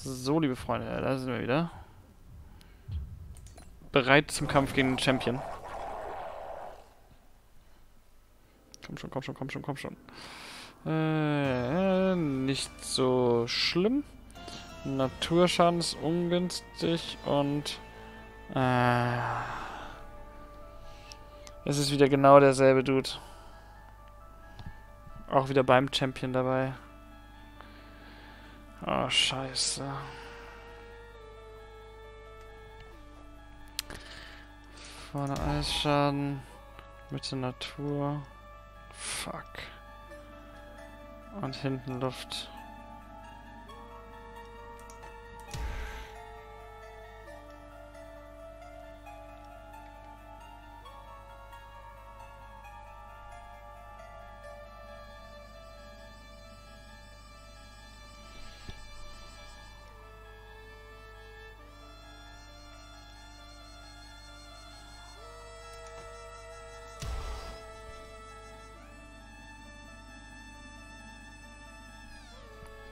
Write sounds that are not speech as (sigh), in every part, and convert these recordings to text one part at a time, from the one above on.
So, liebe Freunde, da sind wir wieder. Bereit zum Kampf gegen den Champion. Komm schon, komm schon, komm schon, komm schon. Äh, nicht so schlimm. Naturschaden ist ungünstig und... Äh, es ist wieder genau derselbe Dude. Auch wieder beim Champion dabei. Oh, scheiße. Vorne Eisschaden. Mitte Natur. Fuck. Und hinten Luft.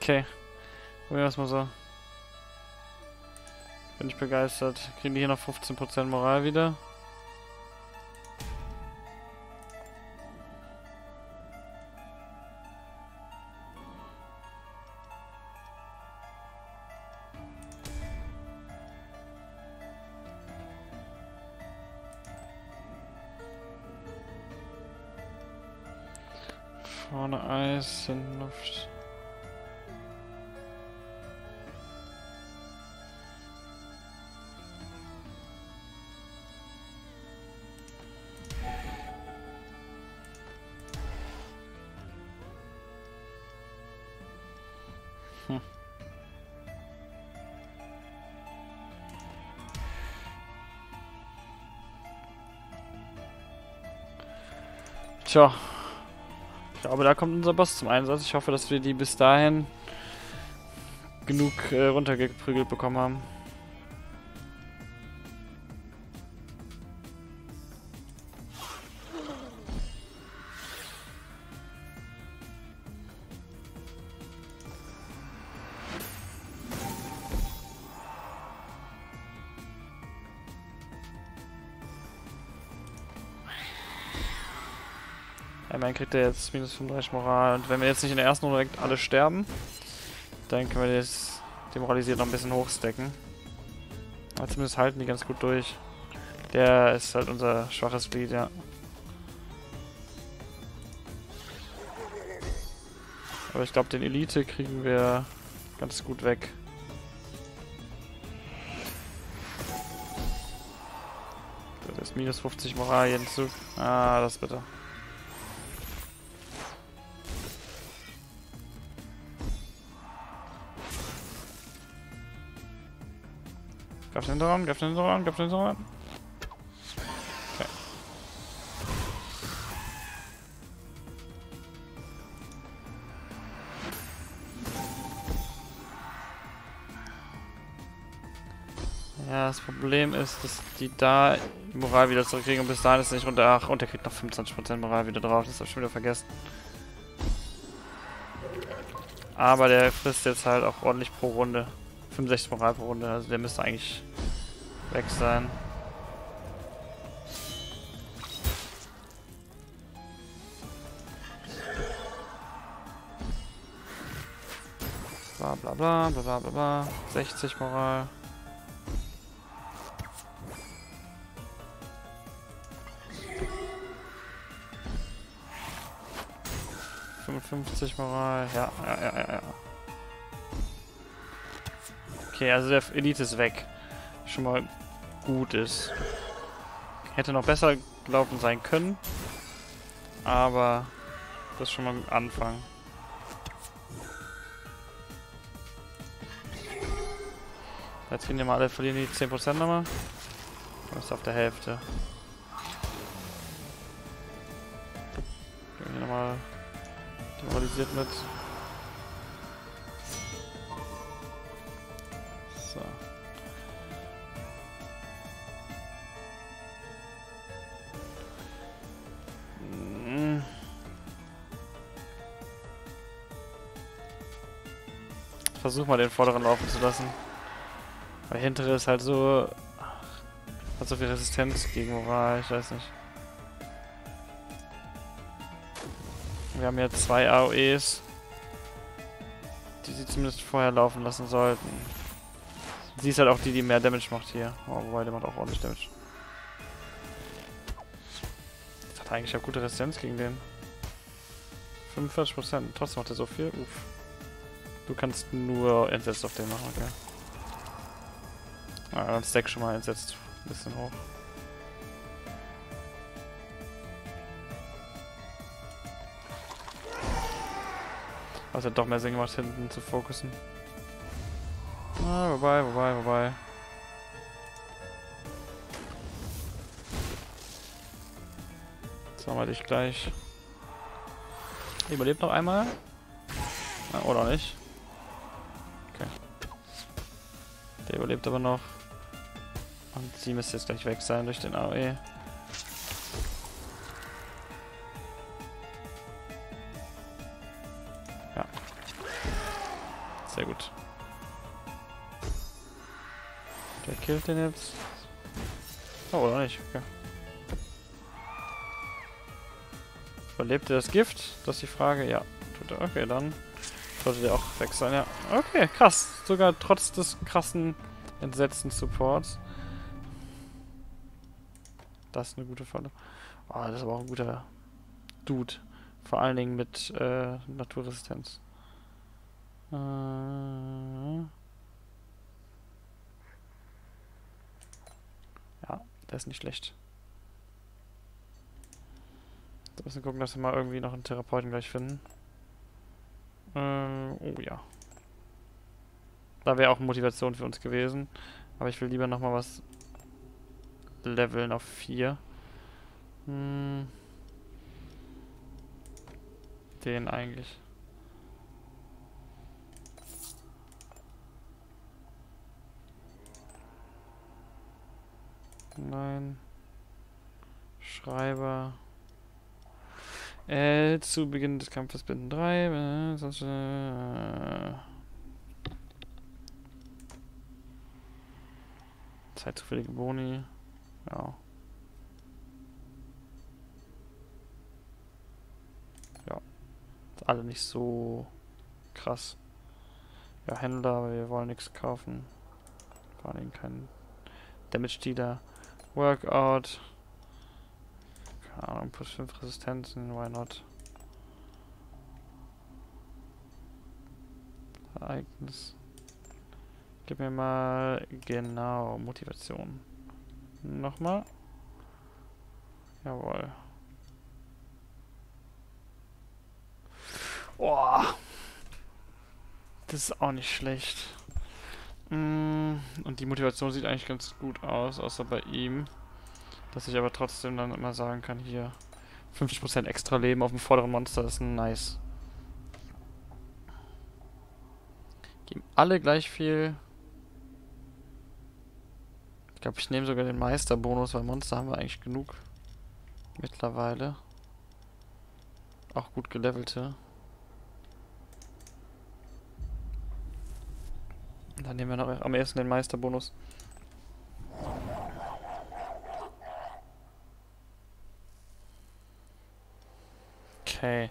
Okay. Probieren wir es mal so. Bin ich begeistert. Kriegen die hier noch 15% Moral wieder. Hm. Tja. Ich glaube, da kommt unser Boss zum Einsatz. Ich hoffe, dass wir die bis dahin genug äh, runtergeprügelt bekommen haben. Immerhin kriegt er jetzt minus 35 Moral. Und wenn wir jetzt nicht in der ersten Runde alle sterben, dann können wir das demoralisiert noch ein bisschen hochstecken. Aber zumindest halten die ganz gut durch. Der ist halt unser schwaches Glied, ja. Aber ich glaube, den Elite kriegen wir ganz gut weg. Das ist minus 50 Moral jeden Zug. Ah, das bitte. Greif den Hinterraum, greif den Hinterraum, greif den Hinterraum. Okay. Ja, das Problem ist, dass die da Moral wieder zurückkriegen und bis dahin ist nicht runter. Ach, und der kriegt noch 25% Moral wieder drauf. Das habe ich schon wieder vergessen. Aber der frisst jetzt halt auch ordentlich pro Runde. 65 Moral pro Runde, also der müsste eigentlich weg sein. Bla bla bla bla bla bla bla. 60 Moral. Fünfundfünfzig Moral, ja, ja, ja, ja, ja. Okay, also der Elite ist weg. Schon mal gut ist. Hätte noch besser gelaufen sein können. Aber das ist schon mal ein Anfang. Jetzt gehen wir mal alle, verlieren die 10% nochmal. Das ist auf der Hälfte. Gehen wir nochmal demoralisiert mit. Versuch mal den vorderen laufen zu lassen. Weil hintere ist halt so... Hat so viel Resistenz gegen Moral, ich weiß nicht. Wir haben jetzt zwei AOEs, die sie zumindest vorher laufen lassen sollten. Sie ist halt auch die, die mehr Damage macht hier. Oh, wobei, der macht auch ordentlich Damage. Das hat eigentlich auch gute Resistenz gegen den. 45%. Trotzdem macht er so viel. Uff. Du kannst nur entsetzt auf den machen, okay. Ah, dann stack schon mal entsetzt. Bisschen hoch. Was hat doch mehr Sinn gemacht, hinten zu fokussen. Ah, wobei, wobei, wobei. So, mal dich gleich. Überlebt noch einmal. Ah, oder nicht. Überlebt aber noch. Und sie müsste jetzt gleich weg sein durch den AOE. Ja. Sehr gut. Der killt den jetzt. Oh, oder nicht? Okay. Überlebt er das Gift? Das ist die Frage. Ja, tut er. Okay, dann sollte der auch weg sein. Ja, okay, krass. Sogar trotz des krassen, entsetzten Supports. Das ist eine gute Falle. Oh, das ist aber auch ein guter Dude. Vor allen Dingen mit äh, Naturresistenz. Äh, ja, der ist nicht schlecht. Wir müssen gucken, dass wir mal irgendwie noch einen Therapeuten gleich finden. Äh, oh ja. Da wäre auch Motivation für uns gewesen. Aber ich will lieber nochmal was leveln auf 4. Hm. Den eigentlich. Nein. Schreiber. Äh, zu Beginn des Kampfes binden 3. Äh, sonst, äh, Zeit zufällige Boni. Ja. Ja. Ist alle nicht so krass. Ja, Händler, aber wir wollen nichts kaufen. Vor allem kein Damage Dealer. Workout. Keine Ahnung, plus 5 Resistenzen, why not? Ereignis. Gib mir mal genau Motivation. Nochmal. Jawohl. Boah. Das ist auch nicht schlecht. Mm, und die Motivation sieht eigentlich ganz gut aus, außer bei ihm. Dass ich aber trotzdem dann immer sagen kann, hier 50% extra Leben auf dem vorderen Monster ist nice. Geben alle gleich viel. Ich glaube, ich nehme sogar den Meisterbonus, weil Monster haben wir eigentlich genug. Mittlerweile. Auch gut gelevelte. Dann nehmen wir noch am ersten den Meisterbonus. Okay.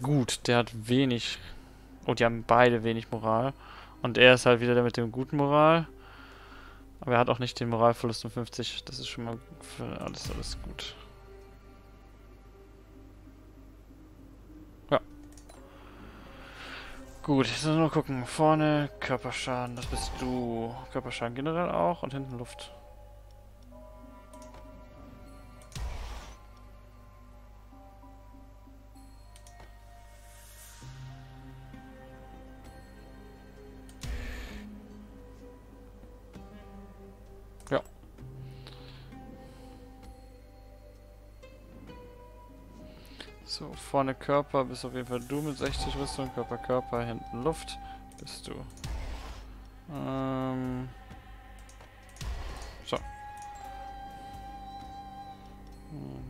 Gut, der hat wenig. Oh, die haben beide wenig Moral. Und er ist halt wieder der mit dem guten Moral. Aber er hat auch nicht den Moralverlust um 50. Das ist schon mal für alles, alles gut. Ja. Gut, jetzt müssen wir nur gucken. Vorne Körperschaden, das bist du. Körperschaden generell auch und hinten Luft. So, vorne Körper bist auf jeden Fall du mit 60 Rüstung. Körper, Körper, hinten Luft bist du. Ähm so. Keine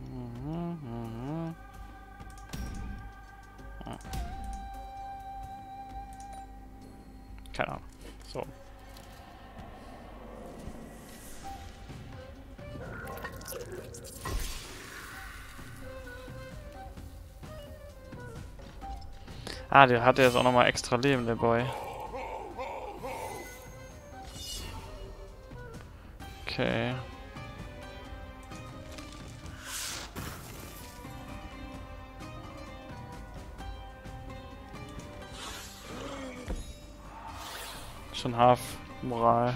Ah, der hat jetzt auch nochmal extra Leben, der Boy. Okay. Schon half Moral.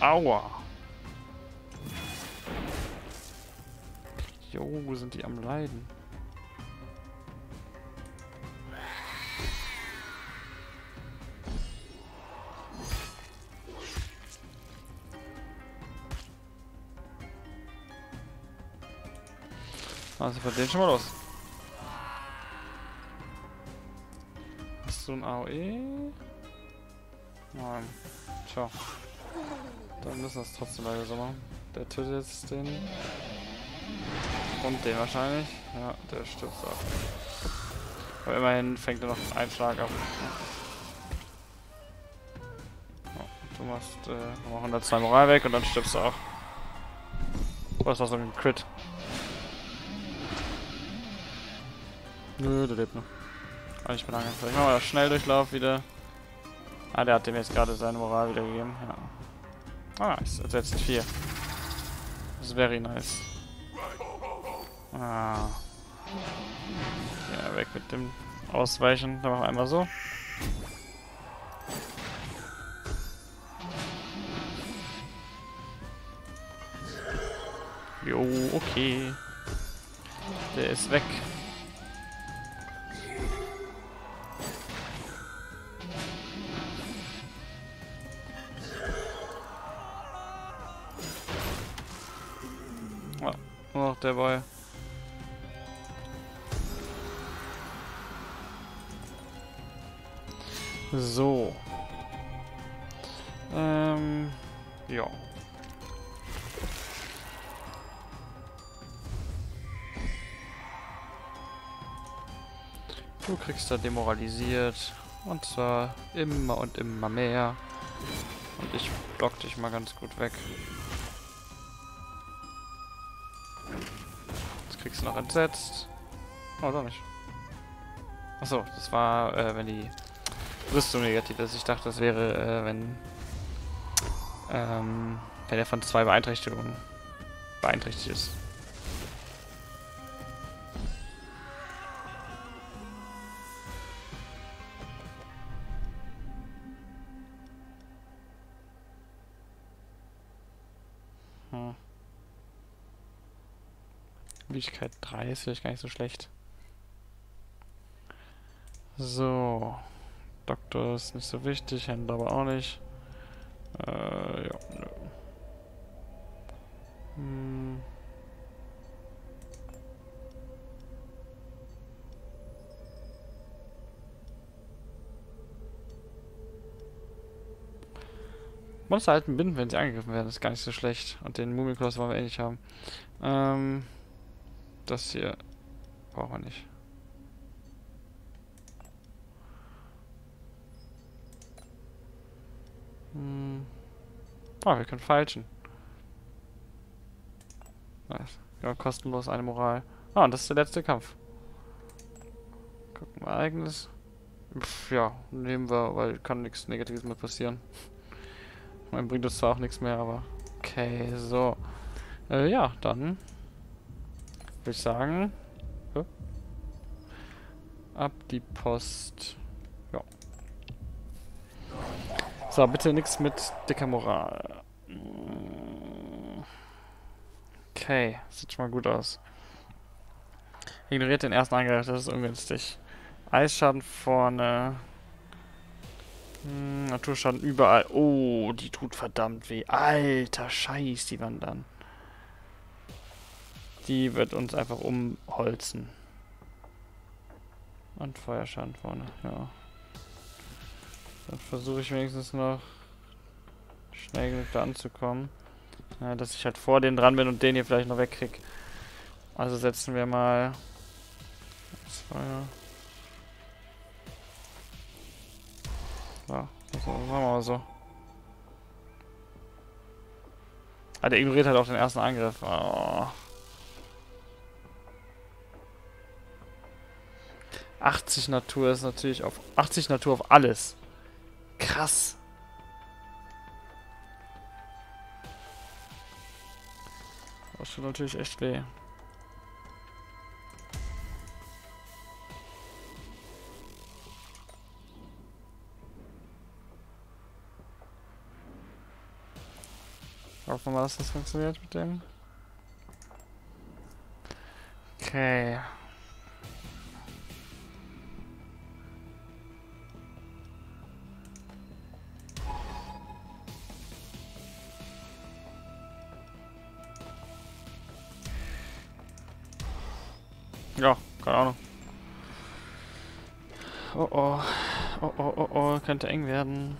Aua. Jo, sind die am Leiden. Also von denen schon mal los. Hast du ein AOE? Nein. Tja. Dann müssen wir es trotzdem leider so machen. Der tötet jetzt den. Und den wahrscheinlich. Ja, der stirbt ab. Aber immerhin fängt er noch einen Schlag ab. Ja, du machst äh, nochmal 102 Moral weg und dann stirbst du auch. Was war so ein Crit? Nö, der lebt noch. Aber ich bin lange. Vielleicht machen wir das Schnelldurchlauf wieder. Ah, der hat dem jetzt gerade seine Moral wieder gegeben. Ja. Ah. Jetzt setzt 4. Das ist very nice. Ah. Ja, weg mit dem Ausweichen. Dann machen wir einmal so. Jo, okay. Der ist weg. Nur noch Boy. So. Ähm, ja. Du kriegst da demoralisiert. Und zwar immer und immer mehr. Und ich block dich mal ganz gut weg. Kriegst du noch entsetzt. Oh, doch nicht. Achso, das war, äh, wenn die Rüstung negativ ist. Ich dachte, das wäre, äh, wenn, ähm, wenn er von zwei Beeinträchtigungen beeinträchtigt ist. Möglichkeit 3 ist vielleicht gar nicht so schlecht. So. Doktor ist nicht so wichtig, Händler aber auch nicht. Äh, ja, nö. Hm. Monster halten Binden, wenn sie angegriffen werden, ist gar nicht so schlecht. Und den Mumikloss wollen wir eh nicht haben. Ähm das hier brauchen wir nicht. Hm. Oh, wir können falschen. Nice. Ja, kostenlos eine Moral. Ah, und das ist der letzte Kampf. Gucken wir eigenes. Pff, ja, nehmen wir, weil kann nichts Negatives mehr passieren. (laughs) Man bringt uns zwar auch nichts mehr, aber okay, so. Äh, ja, dann würde ich sagen. Ab die Post. Ja. So, bitte nichts mit dicker Moral. Okay, sieht schon mal gut aus. Ignoriert den ersten Angriff, das ist ungünstig. Eisschaden vorne. Hm, Naturschaden überall. Oh, die tut verdammt weh. Alter Scheiß, die wandern. Die wird uns einfach umholzen. Und Feuerschaden vorne, ja. Dann versuche ich wenigstens noch schnell genug da anzukommen. Ja, dass ich halt vor denen dran bin und den hier vielleicht noch wegkrieg. Also setzen wir mal das Feuer. So, also, machen wir mal so. Ah, der ignoriert halt auch den ersten Angriff. Oh. 80 Natur ist natürlich auf 80 Natur auf alles. Krass. Das tut natürlich echt weh. Hoffen wir mal, dass das funktioniert mit dem. Okay. Keine Ahnung. Oh oh. Oh oh oh oh, könnte eng werden.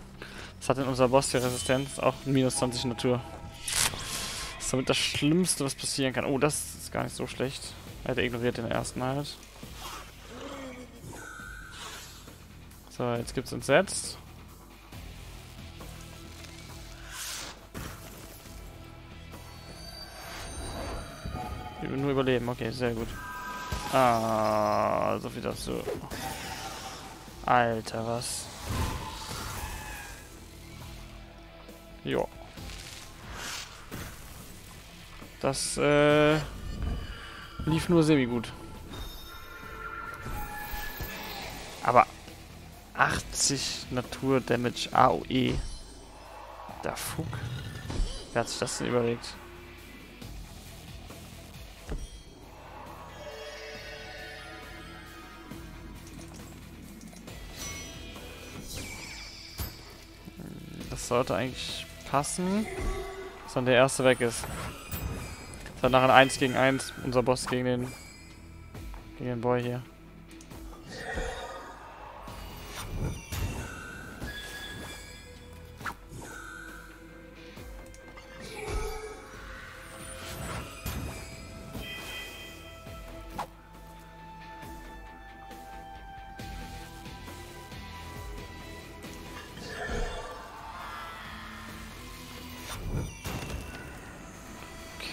Was hat denn unser Boss hier Resistenz? Auch minus 20 Natur. Das ist damit das Schlimmste, was passieren kann. Oh, das ist gar nicht so schlecht. Er ignoriert den ersten halt. So, jetzt gibt's entsetzt. Nur überleben, okay, sehr gut. Ah, so viel dazu. Alter, was? Jo. Das äh, lief nur semi-gut. Aber 80 Natur-Damage AOE. Der Fuck. Wer hat sich das denn überlegt? Sollte eigentlich passen. Dass dann der erste weg ist. Dann nach ein 1 gegen 1 unser Boss gegen den gegen den Boy hier.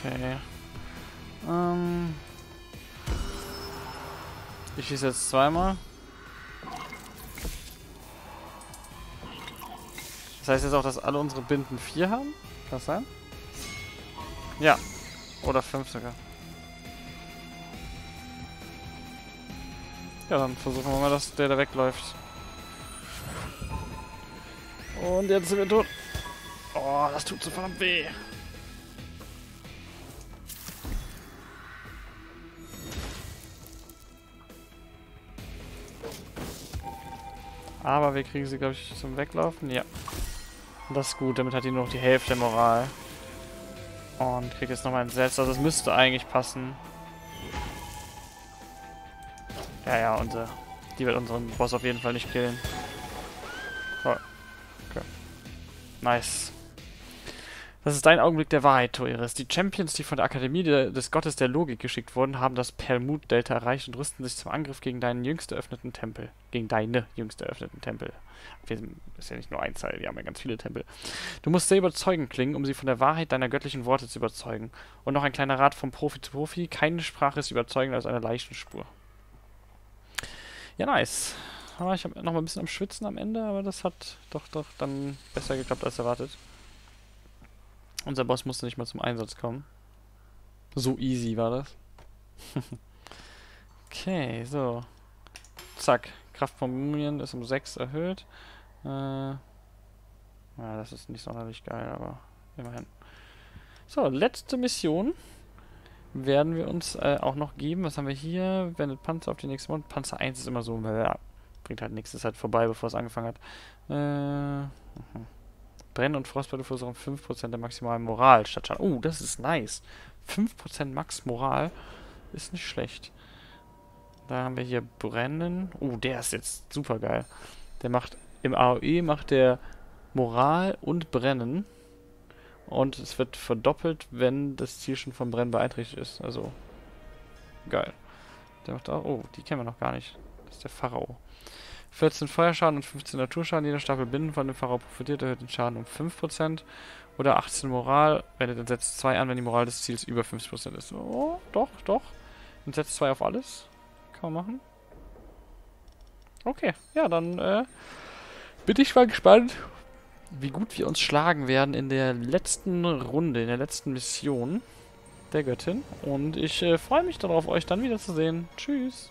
Okay. Ähm. Ich schieße jetzt zweimal. Das heißt jetzt auch, dass alle unsere Binden 4 haben? Kann das sein? Ja. Oder 5 sogar. Ja, dann versuchen wir mal, dass der da wegläuft. Und jetzt sind wir tot. Oh, das tut so verdammt weh. Aber wir kriegen sie, glaube ich, zum Weglaufen. Ja. Das ist gut, damit hat die nur noch die Hälfte der Moral. Und kriegt jetzt nochmal entsetzt. Also es müsste eigentlich passen. Ja, ja, und äh, die wird unseren Boss auf jeden Fall nicht killen. Oh. Okay. Nice. Das ist dein Augenblick der Wahrheit, Toeris. Die Champions, die von der Akademie de des Gottes der Logik geschickt wurden, haben das Perlmut-Delta erreicht und rüsten sich zum Angriff gegen deinen jüngst eröffneten Tempel. Gegen deine jüngst eröffneten Tempel. Wir sind, ist ja nicht nur ein Teil, wir haben ja ganz viele Tempel. Du musst sehr überzeugend klingen, um sie von der Wahrheit deiner göttlichen Worte zu überzeugen. Und noch ein kleiner Rat vom Profi zu Profi. Keine Sprache ist überzeugender als eine Leichenspur. Ja, nice. Aber ich habe noch mal ein bisschen am Schwitzen am Ende, aber das hat doch, doch dann besser geklappt als erwartet. Unser Boss musste nicht mal zum Einsatz kommen. So easy war das. (laughs) okay, so. Zack. Kraft von Mumien ist um 6 erhöht. Äh, ja, das ist nicht sonderlich geil, aber immerhin. So, letzte Mission werden wir uns äh, auch noch geben. Was haben wir hier? Wendet Panzer auf die nächste Mond. Panzer 1 ist immer so, ja, bringt halt nichts, ist halt vorbei, bevor es angefangen hat. Äh, mhm. Brennen und Frostbeute versuchen 5% der maximalen Moral statt Schaden. Oh, das ist nice. 5% Max Moral ist nicht schlecht. Da haben wir hier Brennen. Oh, der ist jetzt super geil. Der macht im AOE macht der Moral und Brennen. Und es wird verdoppelt, wenn das Ziel schon vom Brennen beeinträchtigt ist. Also geil. Der macht auch. Oh, die kennen wir noch gar nicht. Das ist der Pharao. 14 Feuerschaden und 15 Naturschaden. Jeder Stapel Binden von dem Pharao profitiert, erhöht den Schaden um 5%. Oder 18 Moral, wendet dann setzt 2 an, wenn die Moral des Ziels über 50% ist. Oh, doch, doch. Und setzt 2 auf alles. Kann man machen. Okay, ja, dann äh, bin ich mal gespannt, wie gut wir uns schlagen werden in der letzten Runde, in der letzten Mission der Göttin. Und ich äh, freue mich darauf, euch dann wiederzusehen. Tschüss.